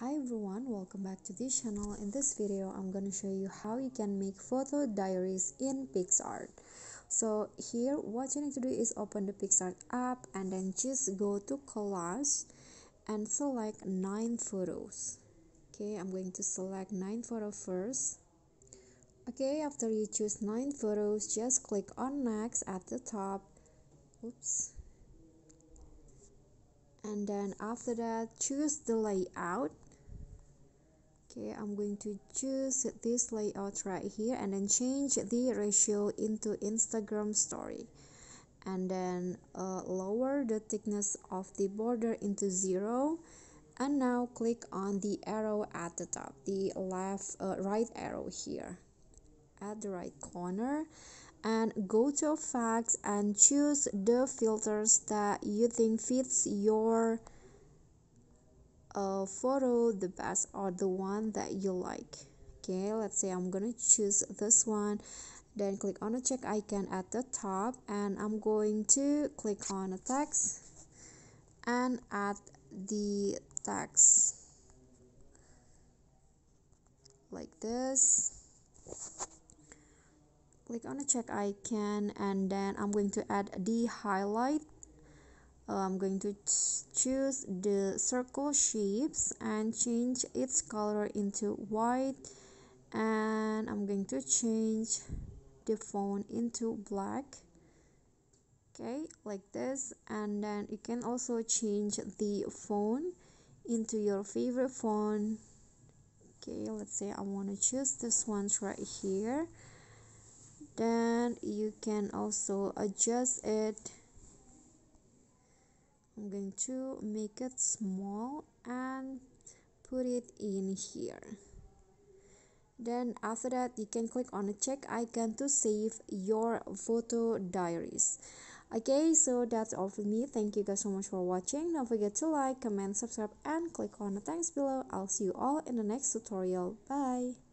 Hi everyone, welcome back to this channel. In this video, I'm going to show you how you can make photo diaries in PicsArt. So here, what you need to do is open the PicsArt app and then just go to collage and select 9 photos. Okay, I'm going to select 9 photos first. Okay, after you choose 9 photos, just click on next at the top. Oops and then after that choose the layout. Okay I'm going to choose this layout right here and then change the ratio into Instagram story. And then uh, lower the thickness of the border into zero. And now click on the arrow at the top the left uh, right arrow here. At the right corner and go to effects and choose the filters that you think fits your uh, photo the best or the one that you like. Okay let's say I'm gonna choose this one. Then click on the check icon at the top and I'm going to click on a text and add the text like this click on the check icon and then I'm going to add the highlight. Uh, I'm going to choose the circle shapes and change its color into white. And I'm going to change the font into black. Okay like this. And then you can also change the font into your favorite font. Okay let's say I want to choose this one right here then you can also adjust it. I'm going to make it small and put it in here. Then after that you can click on the check icon to save your photo diaries. Okay so that's all for me. Thank you guys so much for watching. Don't forget to like comment subscribe and click on the thanks below. I'll see you all in the next tutorial. Bye